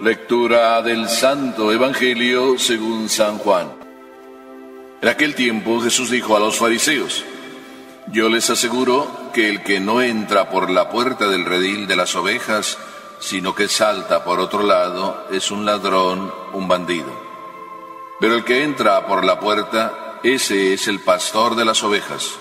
Lectura del Santo Evangelio según San Juan. En aquel tiempo Jesús dijo a los fariseos, Yo les aseguro que el que no entra por la puerta del redil de las ovejas, sino que salta por otro lado, es un ladrón, un bandido. Pero el que entra por la puerta, ese es el pastor de las ovejas.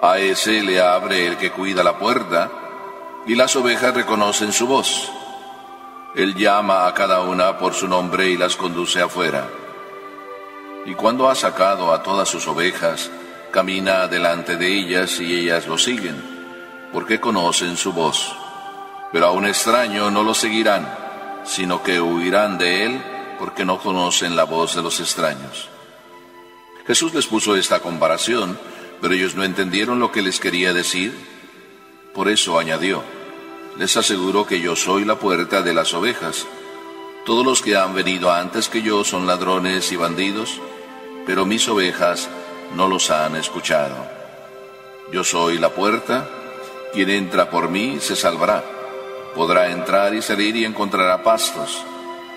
A ese le abre el que cuida la puerta, y las ovejas reconocen su voz él llama a cada una por su nombre y las conduce afuera. Y cuando ha sacado a todas sus ovejas, camina delante de ellas y ellas lo siguen, porque conocen su voz. Pero a un extraño no lo seguirán, sino que huirán de él, porque no conocen la voz de los extraños. Jesús les puso esta comparación, pero ellos no entendieron lo que les quería decir. Por eso añadió, les aseguro que yo soy la puerta de las ovejas. Todos los que han venido antes que yo son ladrones y bandidos, pero mis ovejas no los han escuchado. Yo soy la puerta, quien entra por mí se salvará. Podrá entrar y salir y encontrará pastos.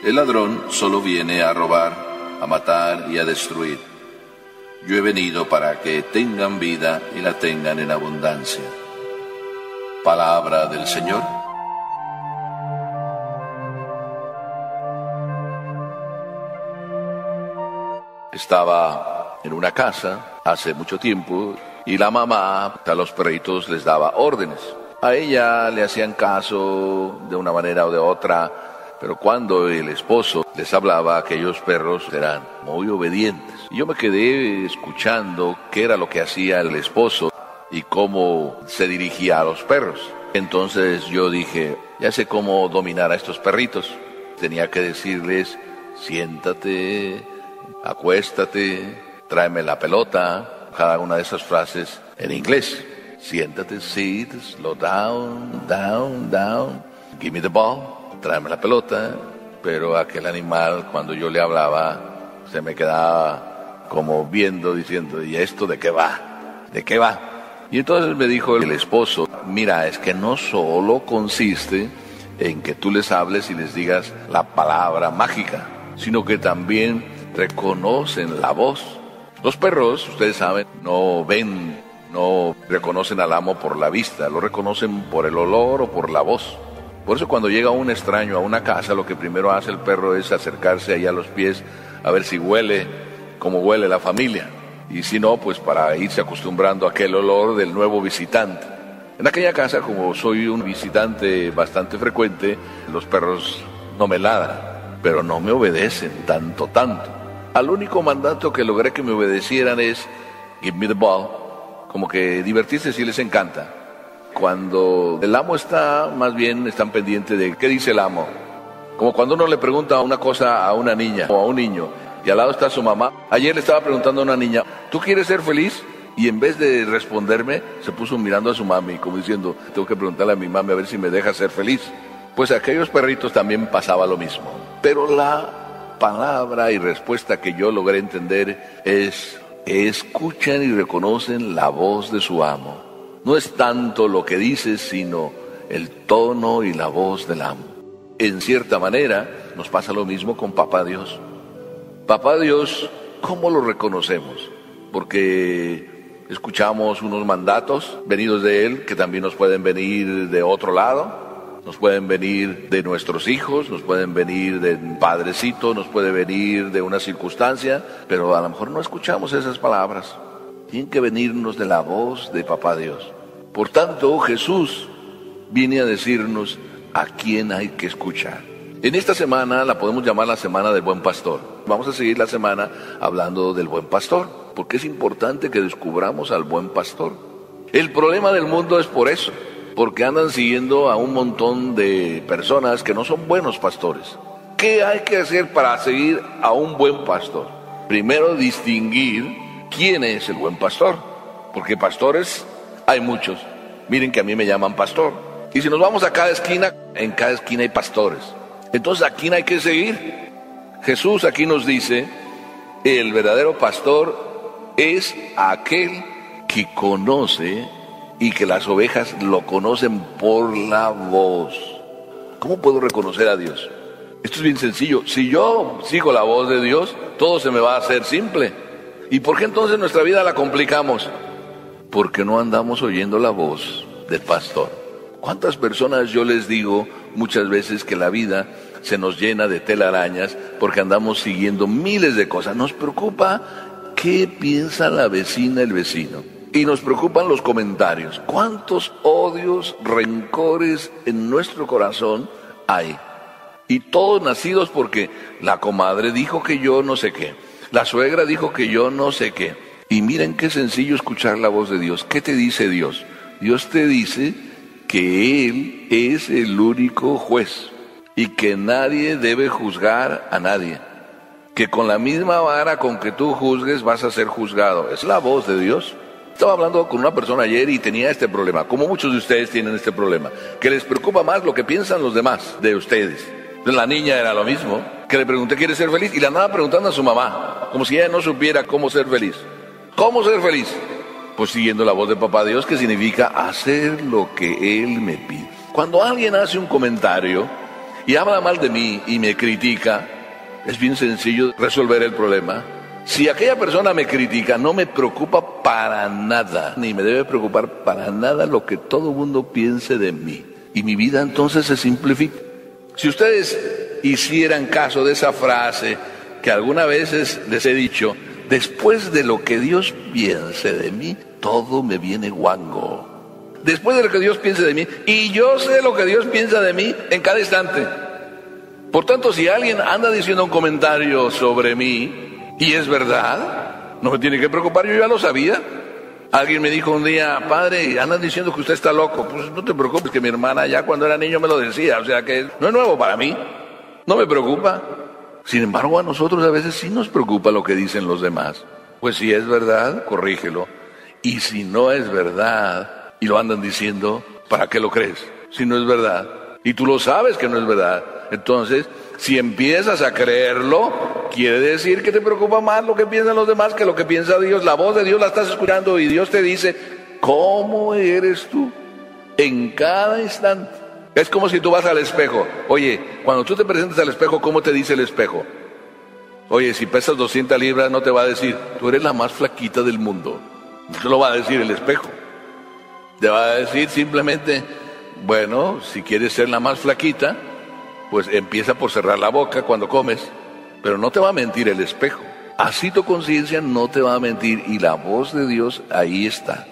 El ladrón solo viene a robar, a matar y a destruir. Yo he venido para que tengan vida y la tengan en abundancia. Palabra del Señor. Estaba en una casa hace mucho tiempo y la mamá a los perritos les daba órdenes. A ella le hacían caso de una manera o de otra, pero cuando el esposo les hablaba, aquellos perros eran muy obedientes. Y yo me quedé escuchando qué era lo que hacía el esposo y cómo se dirigía a los perros. Entonces yo dije, ya sé cómo dominar a estos perritos. Tenía que decirles, siéntate, acuéstate, tráeme la pelota, cada una de esas frases en inglés. Siéntate, sit, slow down, down, down, give me the ball, tráeme la pelota. Pero aquel animal, cuando yo le hablaba, se me quedaba como viendo, diciendo, ¿y esto de qué va? ¿De qué va? Y entonces me dijo el esposo, mira, es que no solo consiste en que tú les hables y les digas la palabra mágica, sino que también reconocen la voz. Los perros, ustedes saben, no ven, no reconocen al amo por la vista, lo reconocen por el olor o por la voz. Por eso cuando llega un extraño a una casa, lo que primero hace el perro es acercarse ahí a los pies a ver si huele, como huele la familia y si no, pues para irse acostumbrando a aquel olor del nuevo visitante. En aquella casa, como soy un visitante bastante frecuente, los perros no me ladran, pero no me obedecen tanto, tanto. Al único mandato que logré que me obedecieran es give me the ball, como que divertirse si les encanta. Cuando el amo está, más bien están pendientes de qué dice el amo. Como cuando uno le pregunta una cosa a una niña o a un niño, y al lado está su mamá. Ayer le estaba preguntando a una niña, ¿tú quieres ser feliz? Y en vez de responderme, se puso mirando a su mami, como diciendo, tengo que preguntarle a mi mami a ver si me deja ser feliz. Pues a aquellos perritos también pasaba lo mismo. Pero la palabra y respuesta que yo logré entender es, escuchan y reconocen la voz de su amo. No es tanto lo que dice, sino el tono y la voz del amo. En cierta manera, nos pasa lo mismo con Papá Dios. Papá Dios, ¿cómo lo reconocemos? Porque escuchamos unos mandatos venidos de Él que también nos pueden venir de otro lado, nos pueden venir de nuestros hijos, nos pueden venir de un padrecito, nos puede venir de una circunstancia, pero a lo mejor no escuchamos esas palabras. Tienen que venirnos de la voz de Papá Dios. Por tanto, Jesús viene a decirnos a quién hay que escuchar. En esta semana la podemos llamar la semana del buen pastor. Vamos a seguir la semana hablando del buen pastor, porque es importante que descubramos al buen pastor. El problema del mundo es por eso, porque andan siguiendo a un montón de personas que no son buenos pastores. ¿Qué hay que hacer para seguir a un buen pastor? Primero distinguir quién es el buen pastor, porque pastores hay muchos. Miren que a mí me llaman pastor. Y si nos vamos a cada esquina, en cada esquina hay pastores. Entonces, ¿a quién hay que seguir? Jesús aquí nos dice, el verdadero pastor es aquel que conoce y que las ovejas lo conocen por la voz. ¿Cómo puedo reconocer a Dios? Esto es bien sencillo. Si yo sigo la voz de Dios, todo se me va a hacer simple. ¿Y por qué entonces nuestra vida la complicamos? Porque no andamos oyendo la voz del pastor. ¿Cuántas personas yo les digo muchas veces que la vida se nos llena de telarañas porque andamos siguiendo miles de cosas? Nos preocupa qué piensa la vecina, el vecino. Y nos preocupan los comentarios. ¿Cuántos odios, rencores en nuestro corazón hay? Y todos nacidos porque la comadre dijo que yo no sé qué. La suegra dijo que yo no sé qué. Y miren qué sencillo escuchar la voz de Dios. ¿Qué te dice Dios? Dios te dice que Él es el único juez y que nadie debe juzgar a nadie. Que con la misma vara con que tú juzgues vas a ser juzgado. Es la voz de Dios. Estaba hablando con una persona ayer y tenía este problema, como muchos de ustedes tienen este problema, que les preocupa más lo que piensan los demás de ustedes. La niña era lo mismo, que le pregunté, ¿quiere ser feliz? Y la andaba preguntando a su mamá, como si ella no supiera cómo ser feliz. ¿Cómo ser feliz? Pues siguiendo la voz de Papá Dios, que significa hacer lo que Él me pide. Cuando alguien hace un comentario y habla mal de mí y me critica, es bien sencillo resolver el problema. Si aquella persona me critica, no me preocupa para nada, ni me debe preocupar para nada lo que todo mundo piense de mí. Y mi vida entonces se simplifica. Si ustedes hicieran caso de esa frase que alguna vez les he dicho, después de lo que Dios piense de mí, todo me viene guango. Después de lo que Dios piense de mí, y yo sé lo que Dios piensa de mí en cada instante. Por tanto, si alguien anda diciendo un comentario sobre mí, y es verdad, no me tiene que preocupar, yo ya lo sabía. Alguien me dijo un día, padre, andan diciendo que usted está loco. Pues no te preocupes, que mi hermana ya cuando era niño me lo decía, o sea que no es nuevo para mí, no me preocupa. Sin embargo, a nosotros a veces sí nos preocupa lo que dicen los demás. Pues si es verdad, corrígelo. Y si no es verdad, y lo andan diciendo, ¿para qué lo crees? Si no es verdad. Y tú lo sabes que no es verdad. Entonces, si empiezas a creerlo, quiere decir que te preocupa más lo que piensan los demás que lo que piensa Dios. La voz de Dios la estás escuchando y Dios te dice, ¿cómo eres tú? En cada instante. Es como si tú vas al espejo. Oye, cuando tú te presentas al espejo, ¿cómo te dice el espejo? Oye, si pesas 200 libras, no te va a decir, tú eres la más flaquita del mundo. No lo va a decir el espejo. Te va a decir simplemente, bueno, si quieres ser la más flaquita, pues empieza por cerrar la boca cuando comes, pero no te va a mentir el espejo. Así tu conciencia no te va a mentir y la voz de Dios ahí está.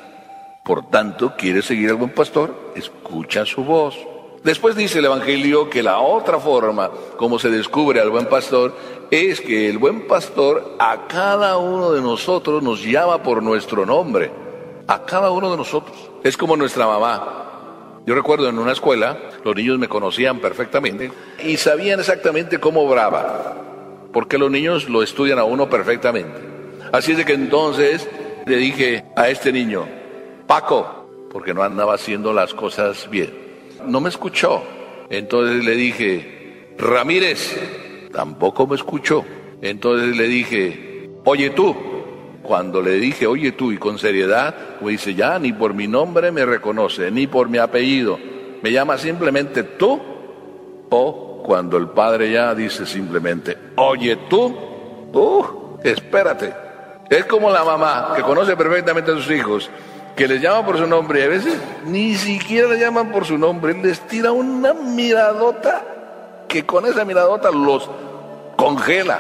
Por tanto, ¿quieres seguir al buen pastor? Escucha su voz. Después dice el Evangelio que la otra forma como se descubre al buen pastor es que el buen pastor a cada uno de nosotros nos llama por nuestro nombre. A cada uno de nosotros. Es como nuestra mamá. Yo recuerdo en una escuela, los niños me conocían perfectamente y sabían exactamente cómo obraba, porque los niños lo estudian a uno perfectamente. Así es de que entonces le dije a este niño, Paco, porque no andaba haciendo las cosas bien. No me escuchó. Entonces le dije, Ramírez, tampoco me escuchó. Entonces le dije, oye tú, cuando le dije, oye tú, y con seriedad, pues dice, ya ni por mi nombre me reconoce, ni por mi apellido, me llama simplemente tú, o cuando el padre ya dice simplemente, oye tú, uh, espérate. Es como la mamá que conoce perfectamente a sus hijos, que les llama por su nombre y a veces ni siquiera le llaman por su nombre, les tira una miradota que con esa miradota los congela.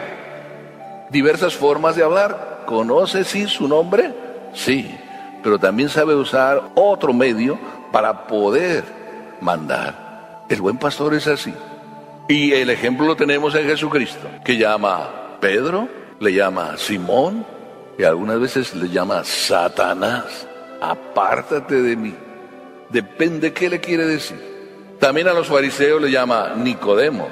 Diversas formas de hablar ¿Conoce sí su nombre? Sí, pero también sabe usar otro medio para poder mandar. El buen pastor es así. Y el ejemplo lo tenemos en Jesucristo, que llama Pedro, le llama Simón y algunas veces le llama Satanás. Apártate de mí. Depende qué le quiere decir. También a los fariseos le llama Nicodemo,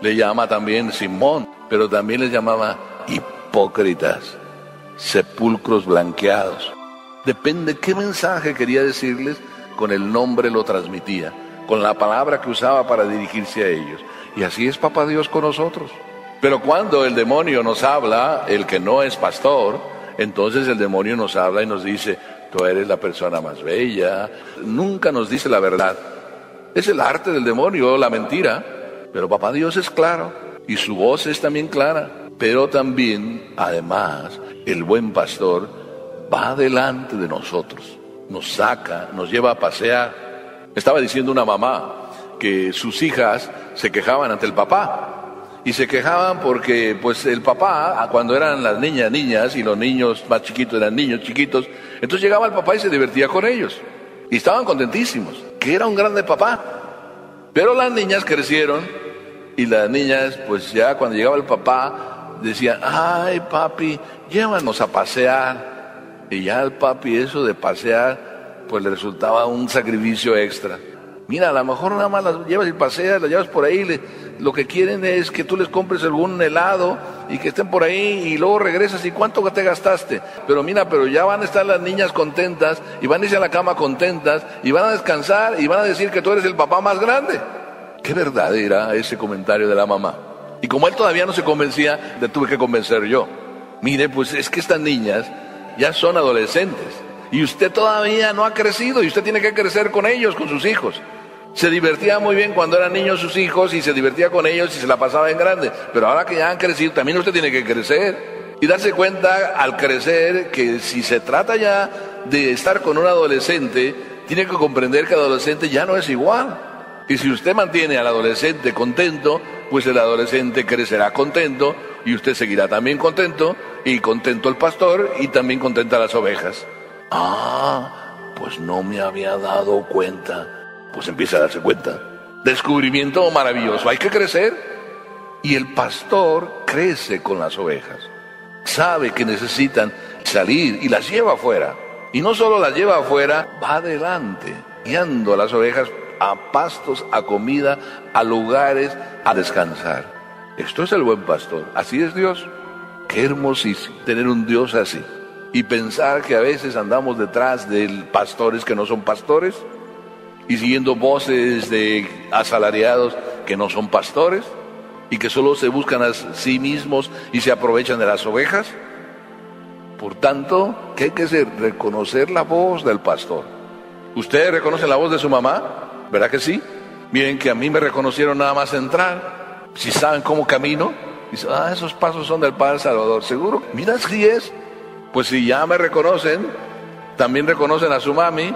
le llama también Simón, pero también les llamaba hipócritas sepulcros blanqueados. Depende qué mensaje quería decirles, con el nombre lo transmitía, con la palabra que usaba para dirigirse a ellos. Y así es Papá Dios con nosotros. Pero cuando el demonio nos habla, el que no es pastor, entonces el demonio nos habla y nos dice, tú eres la persona más bella. Nunca nos dice la verdad. Es el arte del demonio, la mentira. Pero Papá Dios es claro. y su voz es también clara, pero también, además, el buen pastor va delante de nosotros, nos saca, nos lleva a pasear. Estaba diciendo una mamá que sus hijas se quejaban ante el papá y se quejaban porque pues el papá cuando eran las niñas niñas y los niños más chiquitos eran niños chiquitos entonces llegaba el papá y se divertía con ellos y estaban contentísimos que era un grande papá pero las niñas crecieron y las niñas pues ya cuando llegaba el papá decían ay papi llévanos a pasear y ya al papi eso de pasear pues le resultaba un sacrificio extra Mira, a lo mejor nada más las llevas y paseas, las llevas por ahí, lo que quieren es que tú les compres algún helado y que estén por ahí y luego regresas y cuánto te gastaste. Pero mira, pero ya van a estar las niñas contentas y van a irse a la cama contentas y van a descansar y van a decir que tú eres el papá más grande. Qué verdadera ese comentario de la mamá. Y como él todavía no se convencía, le tuve que convencer yo. Mire, pues es que estas niñas ya son adolescentes y usted todavía no ha crecido y usted tiene que crecer con ellos, con sus hijos. Se divertía muy bien cuando eran niños sus hijos y se divertía con ellos y se la pasaba en grande. Pero ahora que ya han crecido, también usted tiene que crecer y darse cuenta al crecer que si se trata ya de estar con un adolescente, tiene que comprender que el adolescente ya no es igual. Y si usted mantiene al adolescente contento, pues el adolescente crecerá contento y usted seguirá también contento y contento el pastor y también contenta las ovejas. Ah, pues no me había dado cuenta. Pues empieza a darse cuenta. Descubrimiento maravilloso. Hay que crecer. Y el pastor crece con las ovejas. Sabe que necesitan salir y las lleva afuera. Y no solo las lleva afuera, va adelante, guiando a las ovejas a pastos, a comida, a lugares, a descansar. Esto es el buen pastor. Así es Dios. Qué hermosísimo tener un Dios así y pensar que a veces andamos detrás de pastores que no son pastores y siguiendo voces de asalariados que no son pastores y que solo se buscan a sí mismos y se aprovechan de las ovejas. Por tanto, ¿qué hay que hacer? Reconocer la voz del pastor. ¿Ustedes reconocen la voz de su mamá? ¿Verdad que sí? Miren que a mí me reconocieron nada más entrar. Si saben cómo camino, dicen, ah, esos pasos son del Padre Salvador. Seguro, mira si es. Pues si ya me reconocen, también reconocen a su mami,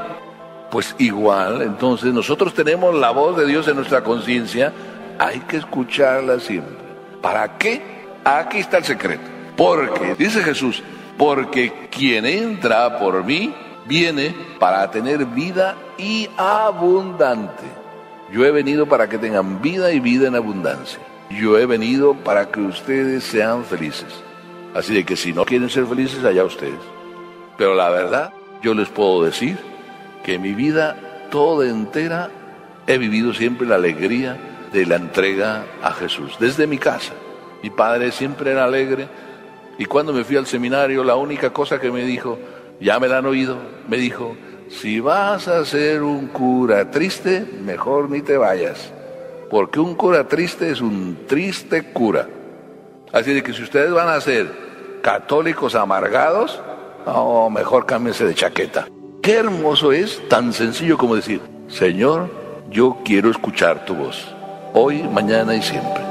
pues igual, entonces nosotros tenemos la voz de Dios en nuestra conciencia, hay que escucharla siempre. ¿Para qué? Aquí está el secreto. Porque, dice Jesús, porque quien entra por mí viene para tener vida y abundante. Yo he venido para que tengan vida y vida en abundancia. Yo he venido para que ustedes sean felices. Así de que si no quieren ser felices, allá ustedes. Pero la verdad, yo les puedo decir que mi vida toda entera he vivido siempre la alegría de la entrega a Jesús. Desde mi casa. Mi padre siempre era alegre. Y cuando me fui al seminario, la única cosa que me dijo, ya me la han oído, me dijo, si vas a ser un cura triste, mejor ni te vayas. Porque un cura triste es un triste cura. Así de que si ustedes van a ser católicos amargados, oh, mejor cámbiense de chaqueta. Qué hermoso es, tan sencillo como decir, Señor, yo quiero escuchar tu voz, hoy, mañana y siempre.